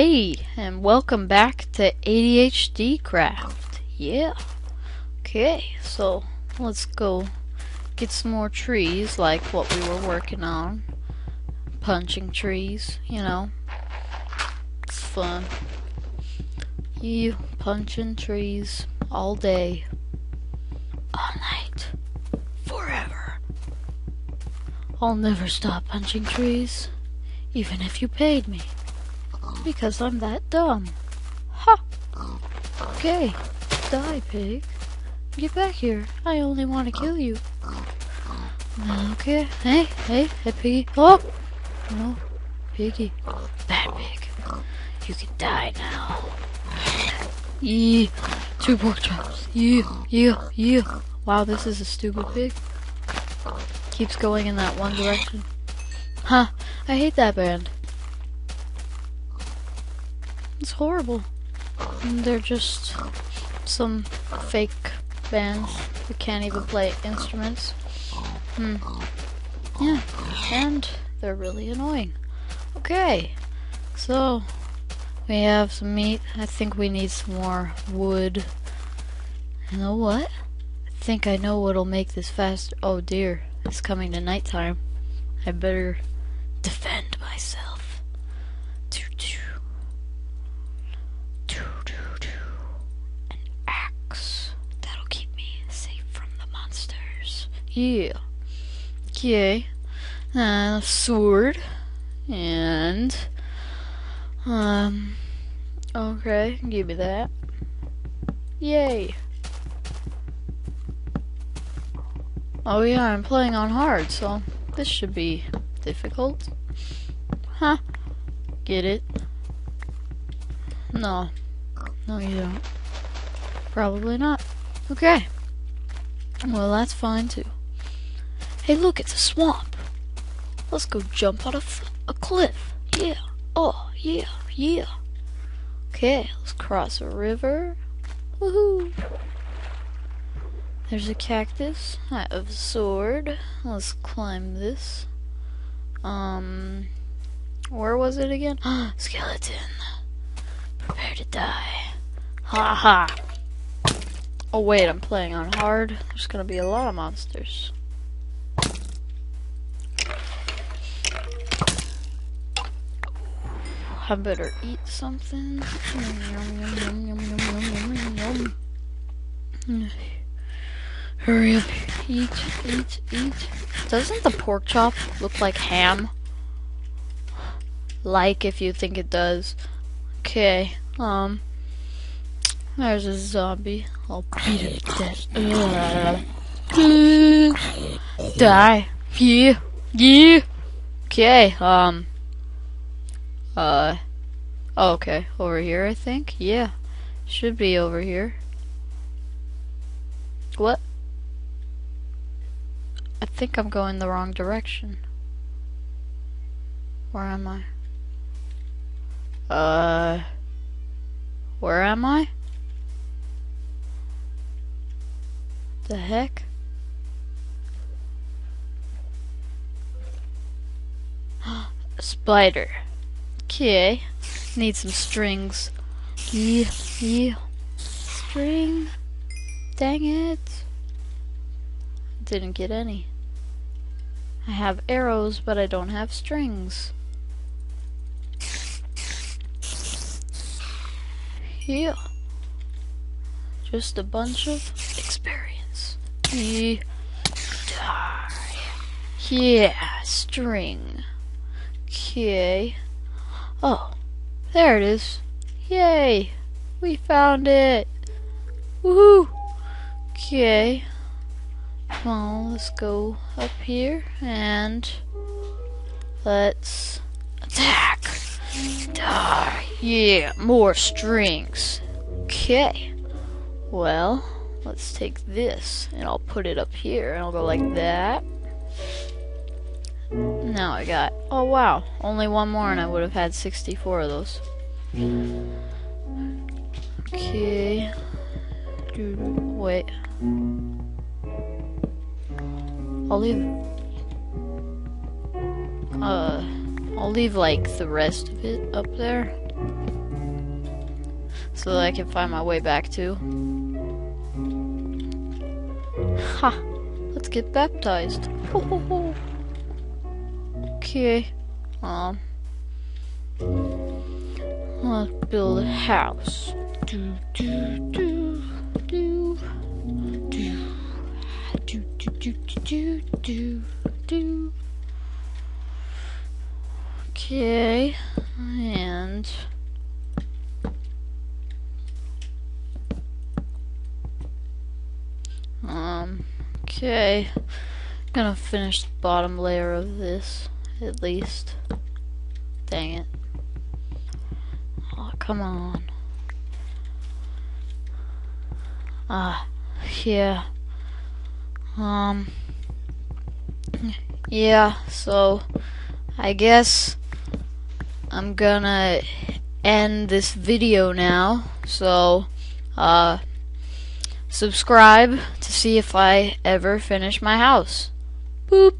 Hey, and welcome back to ADHD Craft. Yeah. Okay, so let's go get some more trees like what we were working on. Punching trees, you know. It's fun. You punching trees all day, all night, forever. I'll never stop punching trees, even if you paid me. Because I'm that dumb. Ha! Okay, die, pig. Get back here. I only want to kill you. Okay, hey, hey, hey, piggy. Oh! No, piggy. Bad pig. You can die now. Yeah, two pork chops. Yeah, yeah, yeah. Wow, this is a stupid pig. Keeps going in that one direction. Huh, I hate that band. It's horrible. And they're just some fake bands who can't even play instruments. Hmm. Yeah, and they're really annoying. Okay, so we have some meat. I think we need some more wood. You know what? I think I know what'll make this fast. Oh dear, it's coming to nighttime. I better defend Yeah. Okay. And a sword. And um okay, give me that. Yay. Oh yeah, I'm playing on hard, so this should be difficult. Huh? Get it? No. No, you don't. Probably not. Okay. Well, that's fine too. Hey, look, it's a swamp. Let's go jump on a cliff. Yeah. Oh, yeah, yeah. Okay, let's cross a river. Woohoo! There's a cactus. I have a sword. Let's climb this. Um, where was it again? Skeleton. Prepare to die. Ha ha. Oh wait, I'm playing on hard. There's gonna be a lot of monsters. I better eat something. Yum, yum, yum, Hurry up. Eat, eat, eat. Doesn't the pork chop look like ham? Like if you think it does. Okay, um. There's a zombie. I'll beat it dead. Die. Yeah. Yeah. Okay, um. Uh. Oh, okay. Over here, I think? Yeah. Should be over here. What? I think I'm going the wrong direction. Where am I? Uh. Where am I? The heck? Spider. Okay. Need some strings. Yeah, yeah. String. Dang it. Didn't get any. I have arrows, but I don't have strings. Yeah. Just a bunch of experience. Yeah. Yeah, string. Okay. Oh, there it is. Yay! We found it! Woohoo! Okay. Well, let's go up here and let's attack. Die. Yeah, more strings. Okay. Well, let's take this and I'll put it up here and I'll go like that. Now I got, oh wow, only one more and I would have had 64 of those. Okay. Dude, Wait. I'll leave. Uh, I'll leave like the rest of it up there. So that I can find my way back to. Ha! Let's get baptized. Ho, ho, ho. Okay. Um. Let's build a house. Do, do, do, do. Do. Do, do, do, do, do, do. Okay. And. Um, okay. Gonna finish the bottom layer of this, at least. Dang it. Oh, come on. Ah, yeah. Um, yeah, so, I guess I'm gonna end this video now, so, uh, subscribe to see if I ever finish my house. Boop.